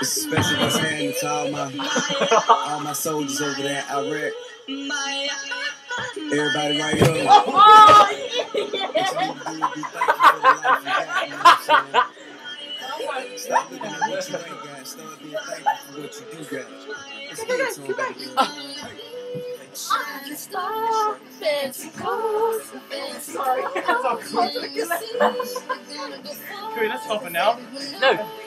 This is special this hand to all my all my soldiers over there in Iraq. Everybody right here. What you need to do is be thankful for the life you got, you know what I'm saying? Stop looking at what you ain't got. Start being thankful for what you do got. Let's get it to 'em, baby. Fancy clothes, fancy Can we just stop it now? No.